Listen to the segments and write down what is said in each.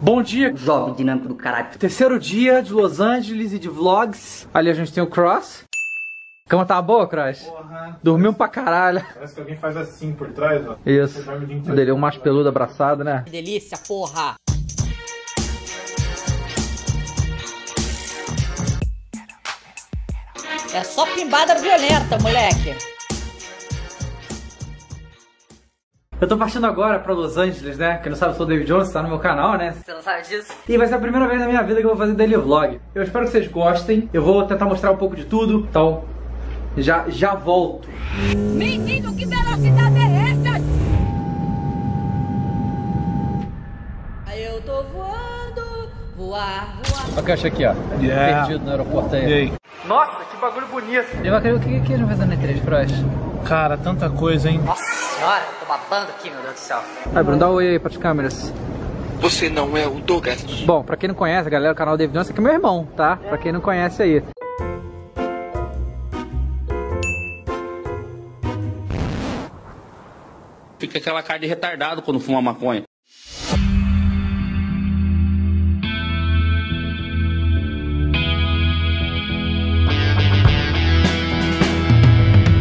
Bom dia, Jovem dinâmico do caralho. terceiro dia de Los Angeles e de vlogs. Ali a gente tem o Cross. Cama tá boa, Cross? Porra, Dormiu pra caralho. parece que alguém faz assim por trás, ó. Isso. Dele é um macho peludo abraçado, né? Que delícia, porra! É só pimbada violenta, moleque. Eu tô partindo agora pra Los Angeles, né? Quem não sabe, eu sou o David Jones, tá no meu canal, né? Você não sabe disso? E vai ser a primeira vez na minha vida que eu vou fazer daily vlog. Eu espero que vocês gostem. Eu vou tentar mostrar um pouco de tudo. Então, já, já volto. Menino, que velocidade é essa? Aí eu tô voando, voar, voar. Olha o que eu achei aqui, ó. Yeah. Perdido no aeroporto aí. Aí? Nossa, que bagulho bonito. E vai o que, que eles vão fazer na E3, Cross? Cara, tanta coisa, hein? Nossa senhora, eu tô babando aqui, meu Deus do céu. Vai, Bruno, dá um oi aí pras câmeras. Você não é o Douglas. Bom, pra quem não conhece, galera, o canal David Jones, esse aqui é meu irmão, tá? Pra quem não conhece aí. Fica aquela cara de retardado quando fuma maconha.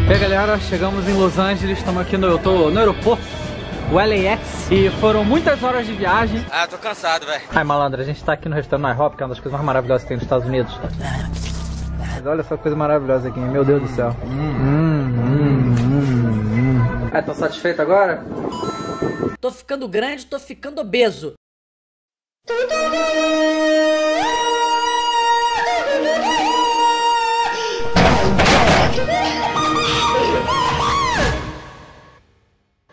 E aí galera, chegamos em Los Angeles, estamos aqui no, eu tô no aeroporto, o LAX, e foram muitas horas de viagem. Ah, tô cansado, velho. Ai malandro, a gente tá aqui no restaurante IHOP, que é uma das coisas mais maravilhosas que tem nos Estados Unidos. Mas olha que coisa maravilhosa aqui, meu Deus do céu. Hum, hum, hum, hum. Ah, tá satisfeito agora? Tô ficando grande, tô ficando obeso.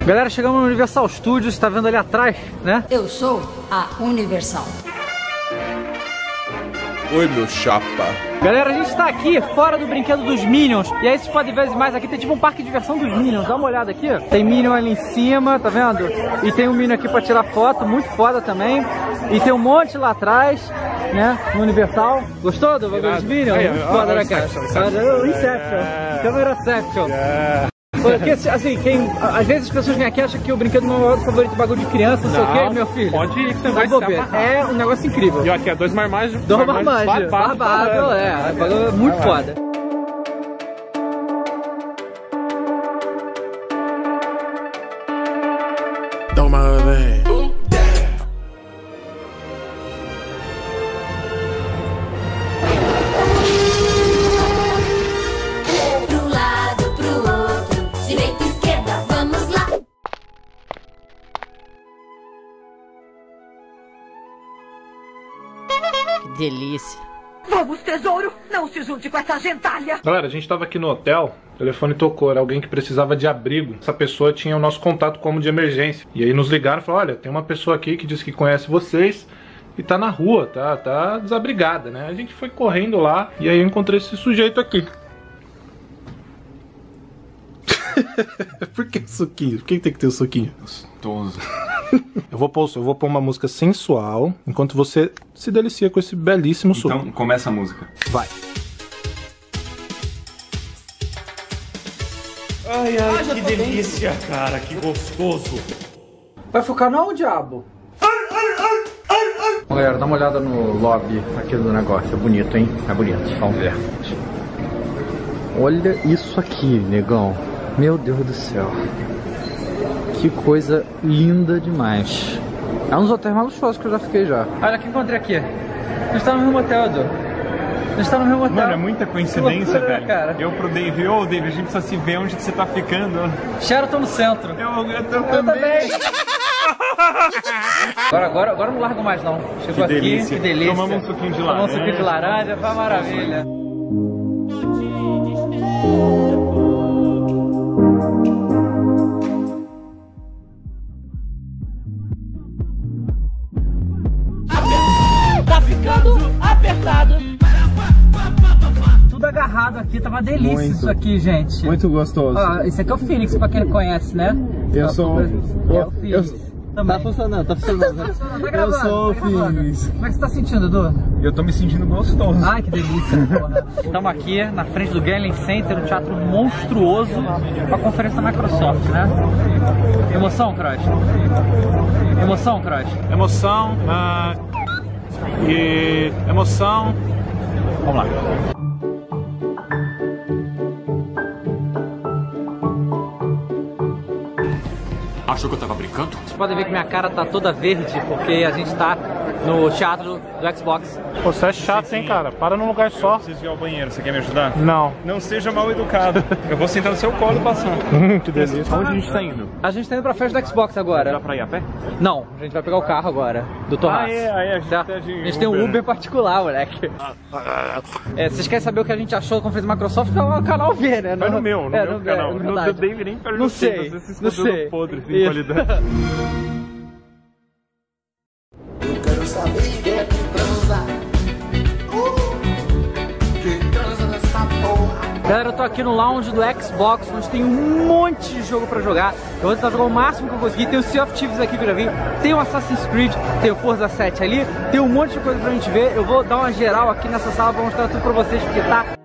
Galera, chegamos no Universal Studios, tá vendo ali atrás, né? Eu sou a Universal. Oi, meu chapa. Galera, a gente tá aqui fora do brinquedo dos Minions. E aí vocês podem ver as imagens aqui, tem tipo um parque de diversão dos Minions. Dá uma olhada aqui. Tem Minion ali em cima, tá vendo? E tem um Minion aqui pra tirar foto, muito foda também. E tem um monte lá atrás, né? No Universal. Gostou do bagulho dos Minions? Muito foda, né, cara? Inception, Olha, o Inception. Porque, assim, quem, às vezes as pessoas vêm aqui e acham que o brinquedo não é o favorito bagulho de criança, não sei o quê, meu filho. Pode ir que você vai se ver. É um negócio incrível. E aqui, ó, dois marmanjos. Dom Marmanjo, barbado, é, é bagulho muito foda. Que delícia. Vamos, tesouro, não se junte com essa gentalha. Galera, a gente tava aqui no hotel, o telefone tocou, era alguém que precisava de abrigo. Essa pessoa tinha o nosso contato como de emergência. E aí nos ligaram e falaram: olha, tem uma pessoa aqui que diz que conhece vocês e tá na rua, tá, tá desabrigada, né? A gente foi correndo lá e aí eu encontrei esse sujeito aqui. Por que suquinho? Por que tem que ter o suquinho? Gostoso. Eu vou pôr, eu vou pôr uma música sensual enquanto você se delicia com esse belíssimo suco. Então, começa a música. Vai. Ai, ai, que delícia, cara, que gostoso. Vai focar não, o diabo? Bom, galera, dá uma olhada no lobby aqui do negócio. É bonito, hein? É bonito. Vamos ver. Olha isso aqui, negão. Meu Deus do céu. Que coisa linda demais. É um dos hotéis mais luxuosos que eu já fiquei já. Olha o que encontrei aqui. A gente tá no mesmo hotel, Edu. A gente tá no mesmo hotel. Mano, é muita coincidência, loucura, velho. cara. Eu pro Dave, ô Dave, a gente precisa se ver onde que você tá ficando. Sheraton no centro. Eu, eu, Eu também. Agora, agora, agora não largo mais não. Chegou Que aqui, delícia. que delícia. Tomamos um suquinho de Tomamos um suquinho de laranja. laranja, foi maravilha. Agarrado aqui, tá uma delícia isso aqui, gente. Muito gostoso. Ó, esse aqui é o Phoenix, pra quem não conhece, né? Eu É sou- É o Phoenix. Também. Tá funcionando, tá funcionando. Tá Eu gravando, sou tá gravando. Como é que você tá sentindo, Edu? Eu tô me sentindo gostoso. Ai, que delícia, porra. Estamos aqui na frente do Galen Center, um teatro monstruoso, com a conferência da Microsoft, né? Emoção, Cross? Emoção, Cross? Emoção, ah, e emoção. Vamos lá. Achou que eu tava brincando? Vocês podem ver que minha cara tá toda verde, porque a gente tá no teatro do Xbox. Pô, você é chato, hein, cara? Para num lugar só. Preciso ir ao banheiro, você quer me ajudar? Não. Não seja mal educado. Eu vou sentar no seu colo passando. que delícia. Onde a gente tá indo? A gente tá indo pra festa do Xbox agora. Dá pra ir a pé? Não, a gente vai pegar o carro agora, do Torraço. Ah, é, ah, é, a gente tá de A gente tem um Uber, particular, moleque. É, vocês querem saber o que a gente achou da conferência da Microsoft? Tá no canal V, né? Vai no meu, no é, meu no canal. é No verdade. do David nem perguntei Não sei, não sei. podre, sem Isso. qualidade. tô aqui no lounge do Xbox, onde tem um monte de jogo pra jogar. Eu vou tentar jogar o máximo que eu conseguir. Tem o Sea of Thieves aqui que eu já vi, tem o Assassin's Creed, tem o Forza 7 ali, tem um monte de coisa pra gente ver. Eu vou dar uma geral aqui nessa sala pra mostrar tudo pra vocês, porque tá...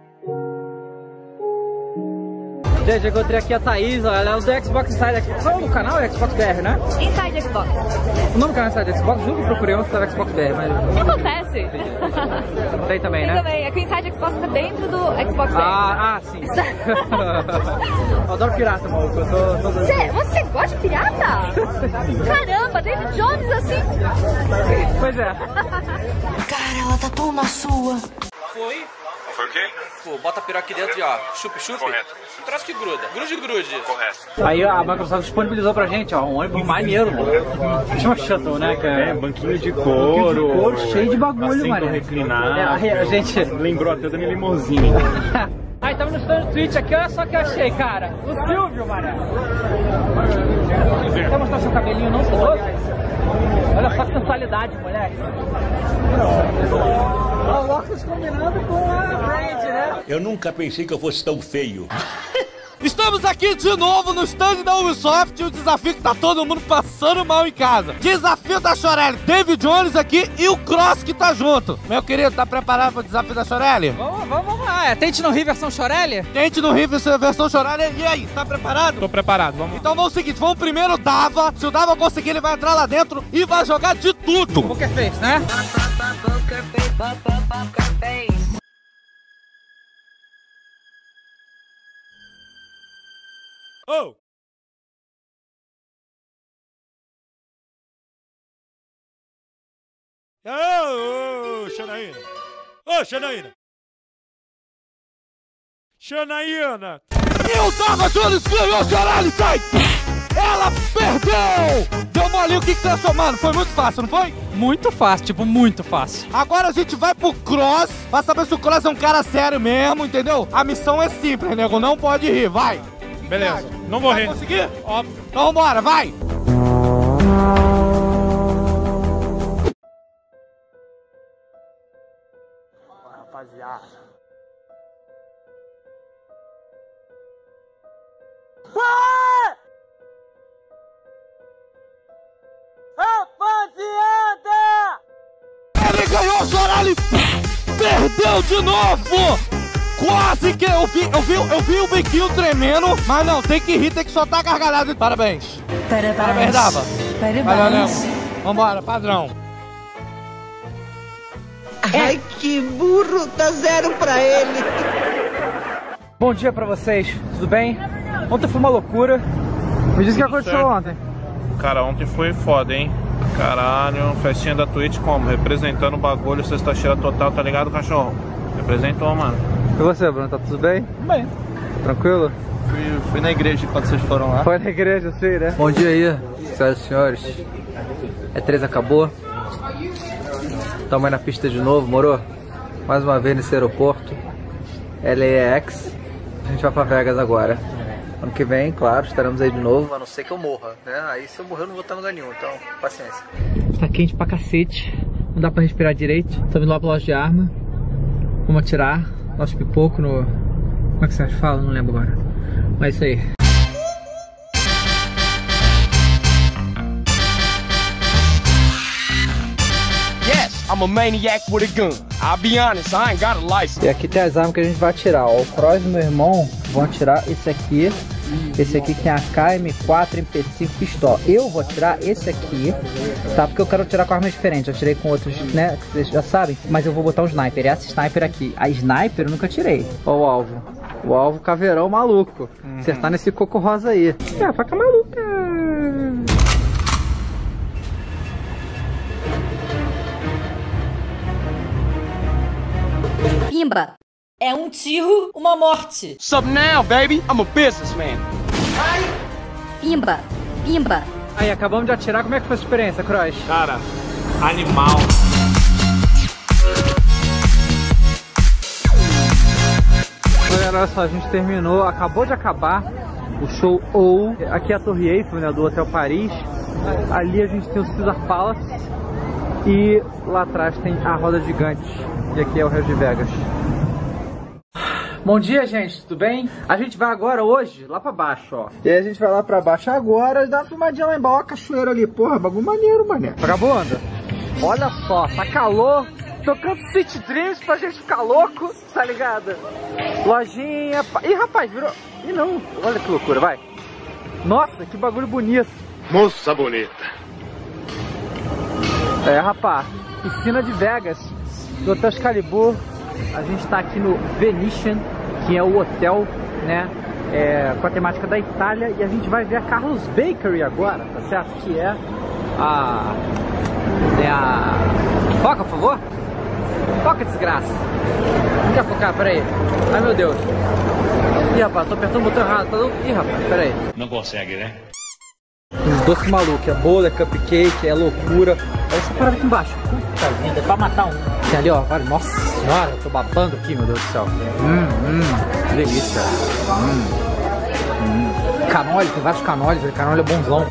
Gente, eu encontrei aqui a Thaís, ó, ela é do Xbox Inside. Qual é o do canal? É Xbox BR, né? Inside Xbox. O nome do canal é Inside Xbox? Juro que procurei onde estava Xbox BR, mas O que acontece? tem também, Tem né? também. É que o Inside Xbox tá dentro do Xbox One. Ah, ah, sim. eu adoro pirata, maluco. Eu tô, tô doido. Você, você gosta de pirata? Caramba, David Jones assim. Pois é. Cara, ela tá tão na sua. Foi? Foi o quê? Pô, bota a piroca aqui dentro e ó, chup chup. Correto. Um troço que gruda. Grude grude. Correto. Aí a Microsoft disponibilizou pra gente, ó, um ônibus maneiro, mano. Chama Shuttle, né, cara? É, banquinho de Banquinho couro. de couro, cheio de bagulho, assento mano. reclinado. É, a gente... Lembrou até da minha limusine. Aí tava no stand Twitch aqui, olha só o que eu achei, cara. O Silvio, mano. Quer mostrar seu cabelinho não, seu louco? Olha só que sensualidade, moleque. O óculos combinando com a Brand, né? Eu nunca pensei que eu fosse tão feio. Estamos aqui de novo no stand da Ubisoft, o desafio que tá todo mundo passando mal em casa. Desafio da Chorelli, David Jones aqui e o Cross que tá junto. Meu querido, tá preparado pro desafio da Chorelli? Vamos, vamos, vamos lá. É, Tente não rir versão Chorelli? Tente no Rio versão Chorelli. E aí, tá preparado? Tô preparado, vamos. Então vamos o seguinte, vamos primeiro Dava. Se o Dava conseguir, ele vai entrar lá dentro e vai jogar de tudo. Poker Face, né? Oh! Ô, ô, Xanaína! Ô, Xanaína! Xanaína! E o Dava Jones ganhou, Xarali, sai! Ela perdeu! Deu molinho, o que, que você achou, mano? Foi muito fácil, não foi? Muito fácil, tipo, muito fácil. Agora a gente vai pro Cross, pra saber se o Cross é um cara sério mesmo, entendeu? A missão é simples, nego, não pode rir, vai! Beleza, não vou rir. conseguir? Óbvio. Então vambora, vai! Ele ganhou, Sorali! Perdeu de novo! Quase que eu vi, eu vi, eu vi o biquinho tremendo, mas não, tem que rir, tem que soltar a gargalhada. Parabéns. Parabéns, Dava. Valeu, Léo. Vambora, padrão. Ai, que burro, dá zero pra ele. Bom dia pra vocês, tudo bem? Ontem foi uma loucura. Me diz o que aconteceu certo. ontem. Cara, ontem foi foda, hein? Caralho, festinha da Twitch como? Representando o bagulho, sexta-feira total, tá ligado, cachorro? Representou, mano. E você, Bruno, tá tudo bem? Bem, Tranquilo? fui, fui na igreja quando vocês foram lá. Foi na igreja, sim, né? Bom dia aí, senhoras e senhores. É 3 acabou. Estamos aí na pista de novo, morou? Mais uma vez nesse aeroporto. LAX. A gente vai pra Vegas agora. Ano que vem, claro, estaremos aí de novo, a não ser que eu morra, né? Aí se eu morrer eu não vou estar em lugar nenhum, então paciência. Tá quente pra cacete, não dá pra respirar direito. Estamos indo lá pra loja de arma como atirar nosso pipoco no... Como é que você fala Não lembro agora. Mas é isso aí. I'm a maniac with a gun. I'll be honest, I ain't got a license. E aqui tem as armas que a gente vai atirar. Ó. O Cross e meu irmão vão atirar esse aqui esse aqui que tem a KM4 MP5 pistola. Eu vou atirar esse aqui, tá? Porque eu quero atirar com armas diferentes. Eu tirei com outros, né? Que vocês já sabem. Mas eu vou botar um sniper. E essa sniper aqui. A sniper eu nunca tirei. Ó o alvo. O alvo caveirão maluco. Acertar nesse coco rosa aí. É, a faca maluca. Pimba. É um tiro, uma morte. Sup now, baby? I'm a businessman. Pimba. Pimba. Aí, acabamos de atirar. Como é que foi a experiência, Cross? Cara, animal. Galera, olha só, a gente terminou, acabou de acabar o show ou aqui é a Torre Eiffel, né, do Hotel Paris. Ali a gente tem o Caesar Palace e lá atrás tem a roda gigante. E aqui é o Rio de Vegas. Bom dia, gente, tudo bem? A gente vai agora hoje lá pra baixo, ó. E aí a gente vai lá pra baixo agora e dá uma filmadinha lá embaixo, ó, a cachoeira ali. Porra, bagulho maneiro, mané. Vagabundo, olha só, tá calor, tocando City Dreams pra gente ficar louco, tá ligado? Lojinha. Ih, rapaz, virou. Ih, não, olha que loucura, vai. Nossa, que bagulho bonito. Moça bonita. É, rapaz, piscina de Vegas, do Hotel Excalibur. A gente tá aqui no Venetian, que é o hotel, né? é, com a temática da Itália. E a gente vai ver a Carlos Bakery agora, tá certo? Que é a. É a. Foca, por favor. Foca, desgraça. Não quer focar, peraí. Ai meu Deus. Ih, rapaz, tô apertando o botão errado. Tá dando... Ih, rapaz, peraí. Não consegue, né? Os doces malucos, é bolo, é cupcake, é loucura. Olha essa parada aqui embaixo. Puta vida, é pra matar um. Tem ali, ó, olha, nossa senhora, eu tô babando aqui, meu Deus do céu. Hum, hum, que delícia. Hum, hum. Canole, tem vários canoles, canole é bonzão.